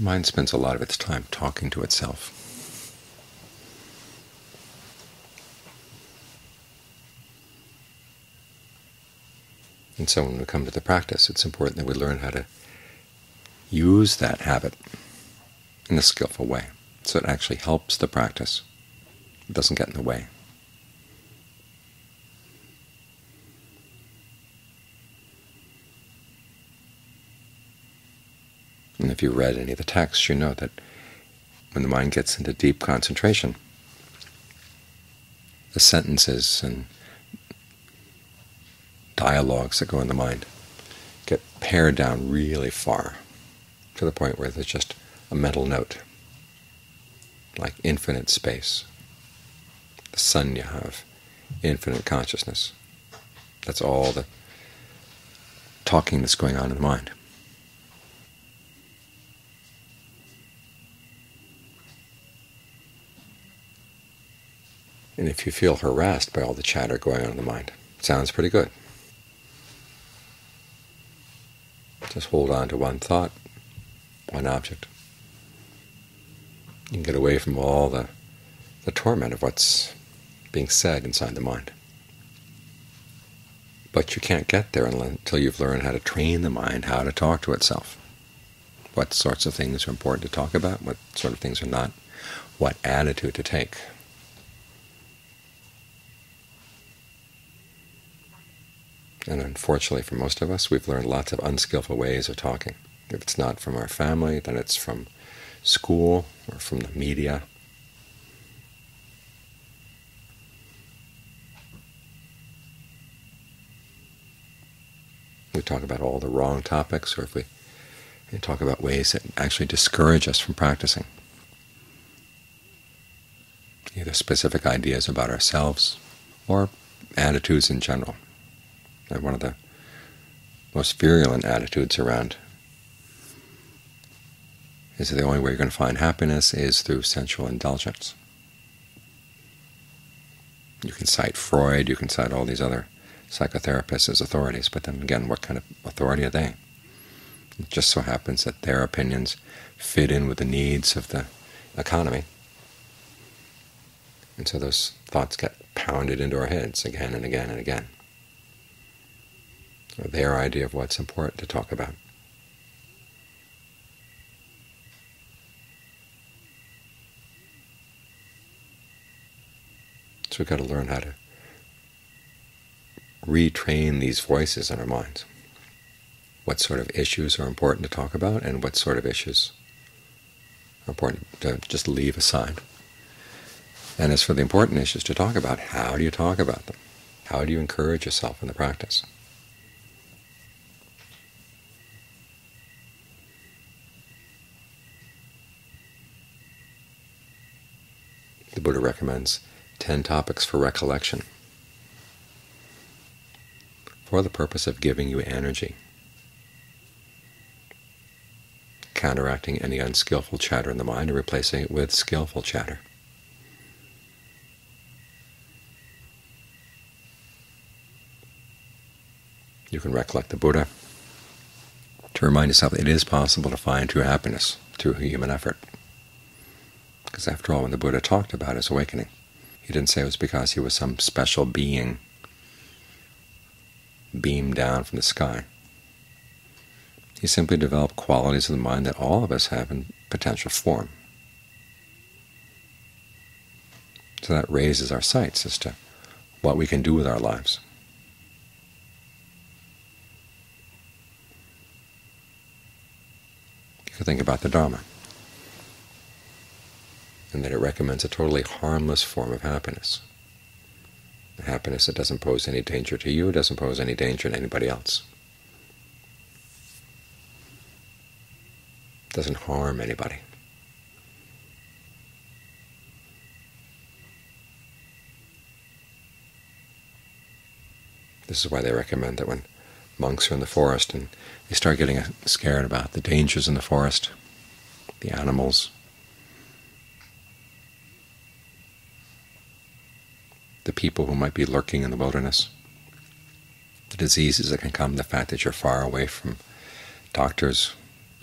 Mind spends a lot of its time talking to itself. And so when we come to the practice, it's important that we learn how to use that habit in a skillful way, so it actually helps the practice. It doesn't get in the way. And if you read any of the texts, you know that when the mind gets into deep concentration, the sentences and dialogues that go in the mind get pared down really far to the point where there's just a mental note, like infinite space, the sanya of infinite consciousness. That's all the talking that's going on in the mind. And if you feel harassed by all the chatter going on in the mind, sounds pretty good. Just hold on to one thought, one object. You can get away from all the, the torment of what's being said inside the mind. But you can't get there until you've learned how to train the mind how to talk to itself. What sorts of things are important to talk about, what sort of things are not, what attitude to take. And unfortunately for most of us, we've learned lots of unskillful ways of talking. If it's not from our family, then it's from school or from the media. We talk about all the wrong topics, or if we talk about ways that actually discourage us from practicing, either specific ideas about ourselves or attitudes in general one of the most virulent attitudes around is that the only way you're going to find happiness is through sensual indulgence. You can cite Freud, you can cite all these other psychotherapists as authorities, but then again, what kind of authority are they? It just so happens that their opinions fit in with the needs of the economy, and so those thoughts get pounded into our heads again and again and again their idea of what's important to talk about. So we've got to learn how to retrain these voices in our minds. What sort of issues are important to talk about, and what sort of issues are important to just leave aside. And as for the important issues to talk about, how do you talk about them? How do you encourage yourself in the practice? the Buddha recommends ten topics for recollection for the purpose of giving you energy, counteracting any unskillful chatter in the mind and replacing it with skillful chatter. You can recollect the Buddha to remind yourself that it is possible to find true happiness through human effort. Because after all, when the Buddha talked about his awakening, he didn't say it was because he was some special being beamed down from the sky. He simply developed qualities of the mind that all of us have in potential form. So that raises our sights as to what we can do with our lives. You can think about the Dharma and that it recommends a totally harmless form of happiness. A happiness that doesn't pose any danger to you, doesn't pose any danger to anybody else. Doesn't harm anybody. This is why they recommend that when monks are in the forest and they start getting scared about the dangers in the forest, the animals, the people who might be lurking in the wilderness, the diseases that can come, the fact that you're far away from doctors,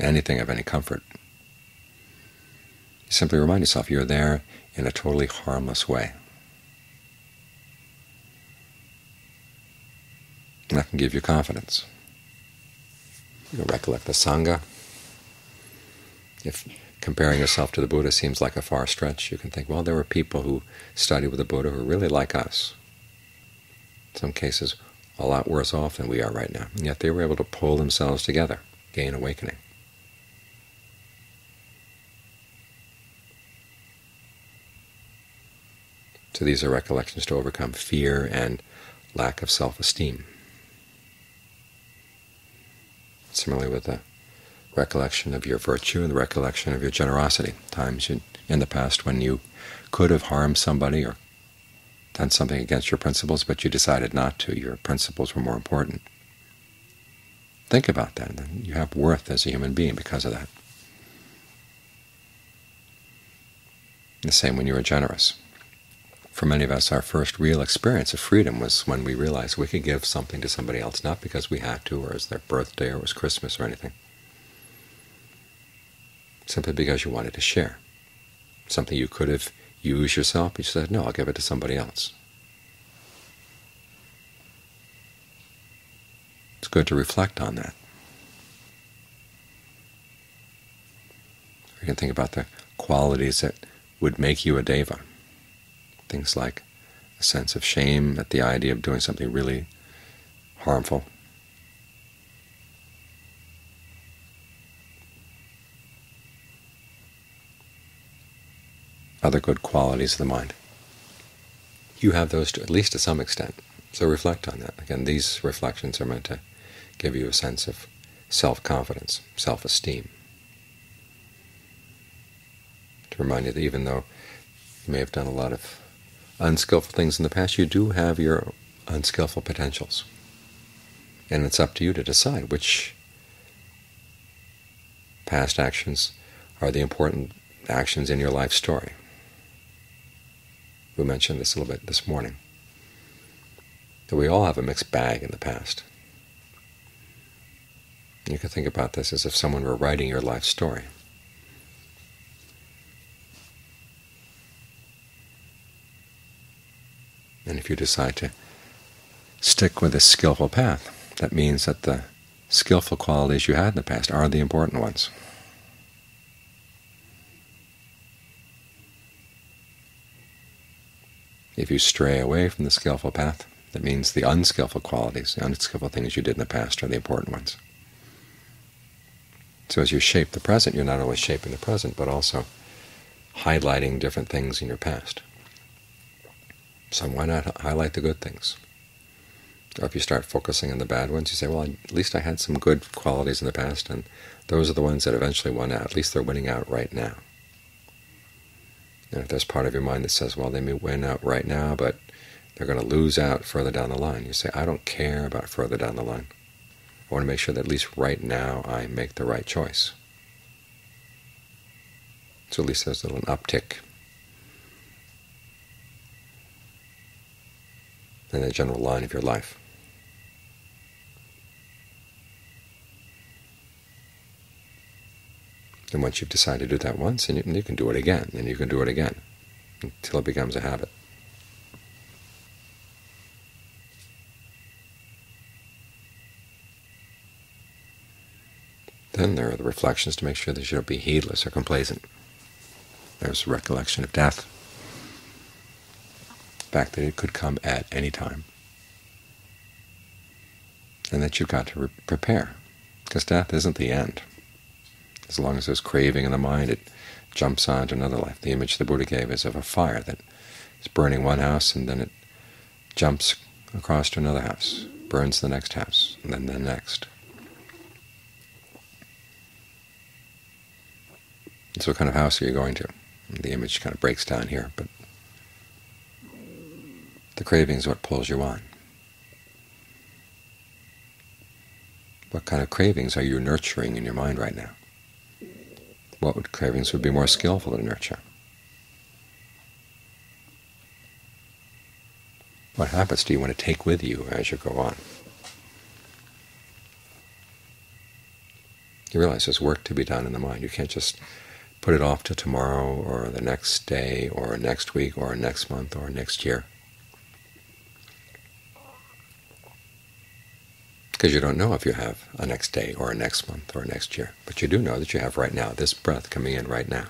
anything of any comfort, You simply remind yourself you're there in a totally harmless way. And that can give you confidence. You recollect the Sangha. If comparing yourself to the Buddha seems like a far stretch, you can think, well, there were people who studied with the Buddha who were really like us. In some cases, a lot worse off than we are right now. And yet they were able to pull themselves together, gain awakening. So these are recollections to overcome fear and lack of self-esteem. Similarly with the recollection of your virtue and the recollection of your generosity, times in the past when you could have harmed somebody or done something against your principles, but you decided not to. Your principles were more important. Think about that, you have worth as a human being because of that. The same when you were generous for many of us, our first real experience of freedom was when we realized we could give something to somebody else, not because we had to, or it was their birthday, or it was Christmas, or anything, simply because you wanted to share. Something you could have used yourself, you said, no, I'll give it to somebody else. It's good to reflect on that. You can think about the qualities that would make you a deva. Things like a sense of shame at the idea of doing something really harmful. Other good qualities of the mind. You have those to, at least to some extent, so reflect on that. Again, these reflections are meant to give you a sense of self-confidence, self-esteem, to remind you that even though you may have done a lot of unskillful things in the past, you do have your unskillful potentials. And it's up to you to decide which past actions are the important actions in your life story. We mentioned this a little bit this morning, that we all have a mixed bag in the past. You can think about this as if someone were writing your life story. And if you decide to stick with a skillful path, that means that the skillful qualities you had in the past are the important ones. If you stray away from the skillful path, that means the unskillful qualities, the unskillful things you did in the past are the important ones. So as you shape the present, you're not only shaping the present, but also highlighting different things in your past. So why not highlight the good things? Or if you start focusing on the bad ones, you say, well, at least I had some good qualities in the past, and those are the ones that eventually won out. At least they're winning out right now. And if there's part of your mind that says, well, they may win out right now, but they're going to lose out further down the line, you say, I don't care about further down the line. I want to make sure that at least right now I make the right choice. So at least there's a little uptick in the general line of your life. And once you've decided to do that once, and you, you can do it again, and you can do it again, until it becomes a habit. Then there are the reflections to make sure that you don't be heedless or complacent. There's recollection of death, the fact that it could come at any time, and that you've got to prepare, because death isn't the end. As long as there's craving in the mind, it jumps on to another life. The image the Buddha gave is of a fire that is burning one house, and then it jumps across to another house, burns the next house, and then the next. so what kind of house are you going to? The image kind of breaks down here, but the craving is what pulls you on. What kind of cravings are you nurturing in your mind right now? What cravings would be more skillful to nurture? What habits do you want to take with you as you go on? You realize there's work to be done in the mind. You can't just put it off to tomorrow or the next day or next week or next month or next year. Because you don't know if you have a next day or a next month or a next year. But you do know that you have right now, this breath coming in right now.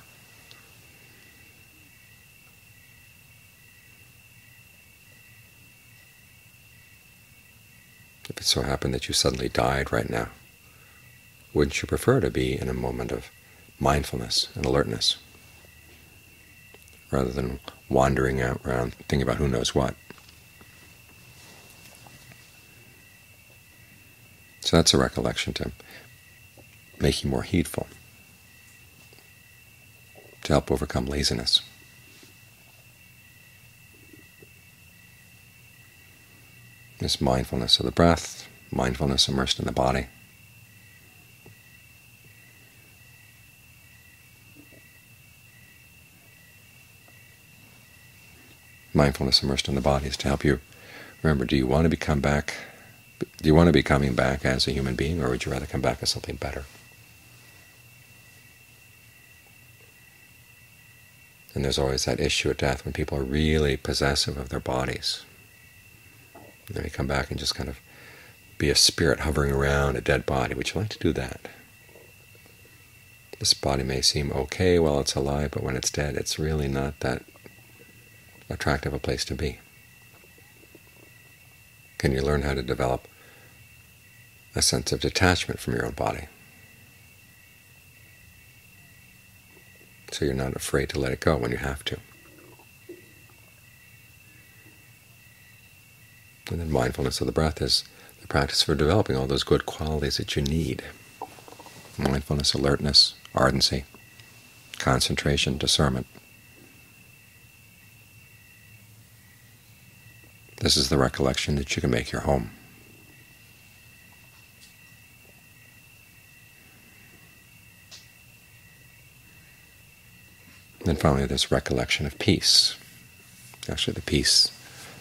If it so happened that you suddenly died right now, wouldn't you prefer to be in a moment of mindfulness and alertness rather than wandering out around thinking about who knows what? So that's a recollection to make you more heedful, to help overcome laziness. This mindfulness of the breath, mindfulness immersed in the body. Mindfulness immersed in the body is to help you remember, do you want to become back, do you want to be coming back as a human being, or would you rather come back as something better? And there's always that issue at death when people are really possessive of their bodies. And then you come back and just kind of be a spirit hovering around a dead body. Would you like to do that? This body may seem okay while it's alive, but when it's dead, it's really not that attractive a place to be. Can you learn how to develop a sense of detachment from your own body? So you're not afraid to let it go when you have to. And then mindfulness of the breath is the practice for developing all those good qualities that you need. Mindfulness, alertness, ardency, concentration, discernment. This is the recollection that you can make your home. And finally, this recollection of peace. Actually, the peace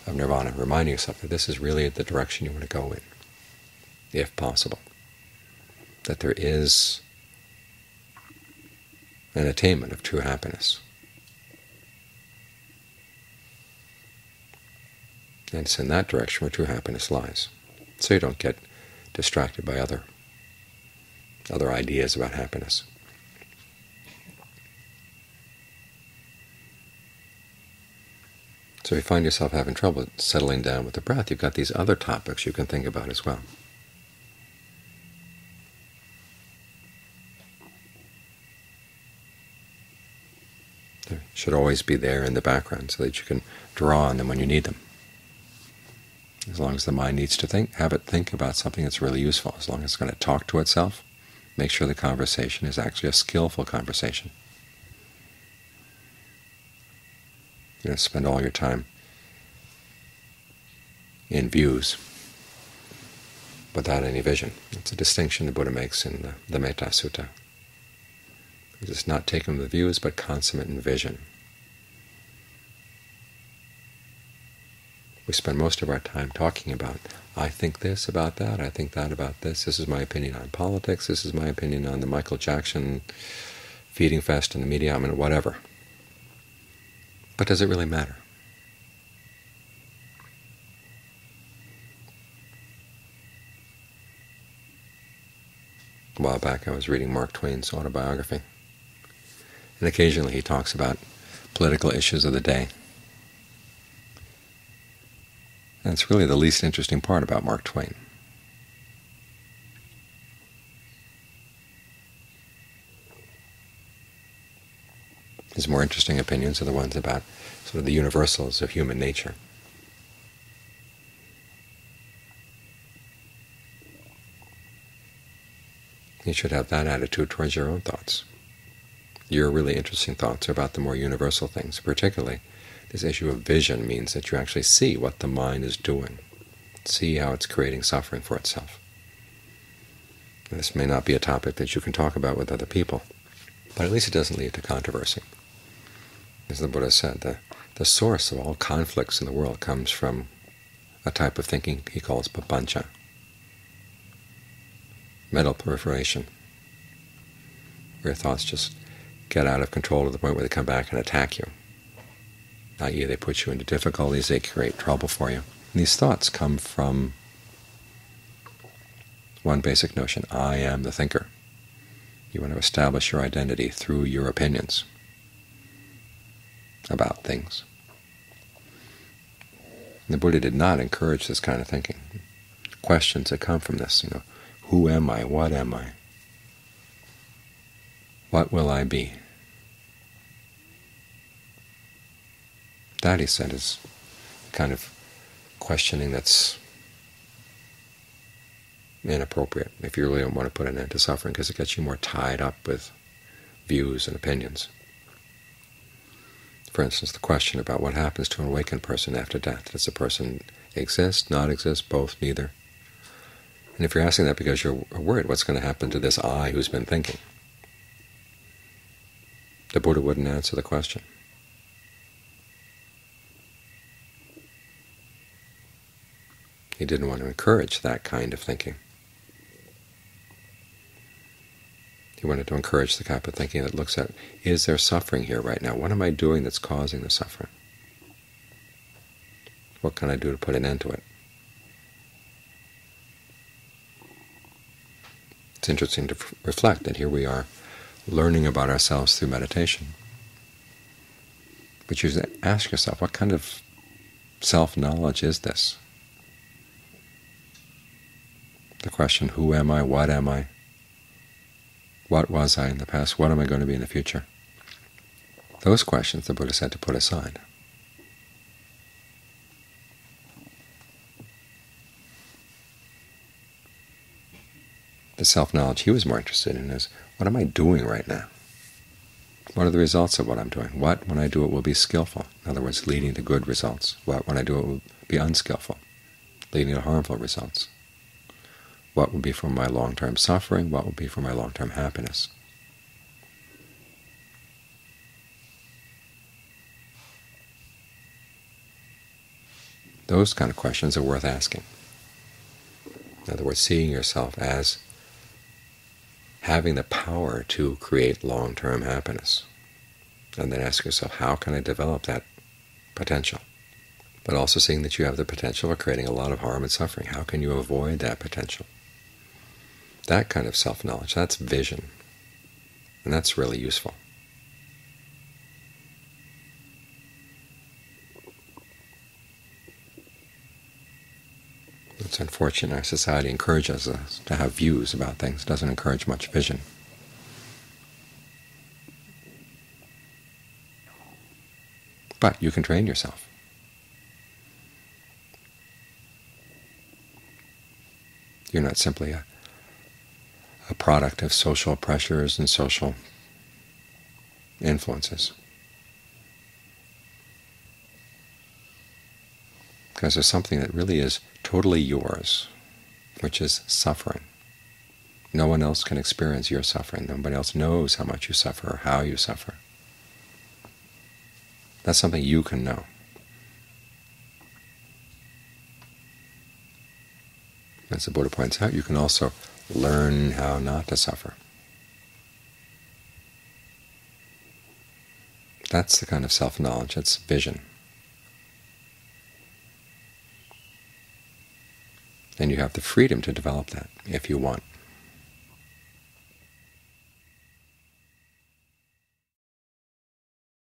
of nirvana, reminding yourself that this is really the direction you want to go in, if possible. That there is an attainment of true happiness. And it's in that direction where true happiness lies. So you don't get distracted by other other ideas about happiness. So if you find yourself having trouble settling down with the breath, you've got these other topics you can think about as well. They should always be there in the background so that you can draw on them when you need them. As long as the mind needs to think, have it think about something that's really useful. As long as it's going to talk to itself, make sure the conversation is actually a skillful conversation. you know, spend all your time in views without any vision. It's a distinction the Buddha makes in the, the Metta Sutta. It's not taken with views, but consummate in vision. We spend most of our time talking about, I think this about that, I think that about this, this is my opinion on politics, this is my opinion on the Michael Jackson feeding fest and the media, I mean, whatever. But does it really matter? A while back I was reading Mark Twain's autobiography, and occasionally he talks about political issues of the day. It's really the least interesting part about Mark Twain. His more interesting opinions are the ones about sort of the universals of human nature. You should have that attitude towards your own thoughts. Your really interesting thoughts are about the more universal things. Particularly, this issue of vision means that you actually see what the mind is doing, see how it's creating suffering for itself. This may not be a topic that you can talk about with other people, but at least it doesn't lead to controversy. As the Buddha said, the, the source of all conflicts in the world comes from a type of thinking he calls papancha, mental proliferation, where thoughts just get out of control to the point where they come back and attack you, i.e. they put you into difficulties, they create trouble for you. And these thoughts come from one basic notion, I am the thinker. You want to establish your identity through your opinions about things. The Buddha did not encourage this kind of thinking. Questions that come from this, you know, who am I? What am I? What will I be? That, he said, is kind of questioning that's inappropriate if you really don't want to put an end to suffering, because it gets you more tied up with views and opinions. For instance, the question about what happens to an awakened person after death. Does the person exist, not exist, both, neither? And if you're asking that because you're worried what's going to happen to this I who's been thinking, the Buddha wouldn't answer the question. He didn't want to encourage that kind of thinking. He wanted to encourage the type of thinking that looks at, is there suffering here right now? What am I doing that's causing the suffering? What can I do to put an end to it? It's interesting to reflect that here we are learning about ourselves through meditation. But you ask yourself, what kind of self-knowledge is this? The question, who am I, what am I, what was I in the past, what am I going to be in the future? Those questions the Buddha said to put aside. The self-knowledge he was more interested in is, what am I doing right now? What are the results of what I'm doing? What, when I do it, will be skillful? In other words, leading to good results. What, when I do it, will be unskillful, leading to harmful results? What will be for my long-term suffering? What will be for my long-term happiness? Those kind of questions are worth asking. In other words, seeing yourself as having the power to create long-term happiness. And then ask yourself, how can I develop that potential? But also seeing that you have the potential of creating a lot of harm and suffering. How can you avoid that potential? That kind of self-knowledge, that's vision. And that's really useful. It's unfortunate our society encourages us to have views about things. It doesn't encourage much vision. But you can train yourself. You're not simply a, a product of social pressures and social influences. Because there's something that really is totally yours, which is suffering. No one else can experience your suffering. Nobody else knows how much you suffer or how you suffer. That's something you can know. As the Buddha points out, you can also learn how not to suffer. That's the kind of self-knowledge, it's vision. And you have the freedom to develop that if you want.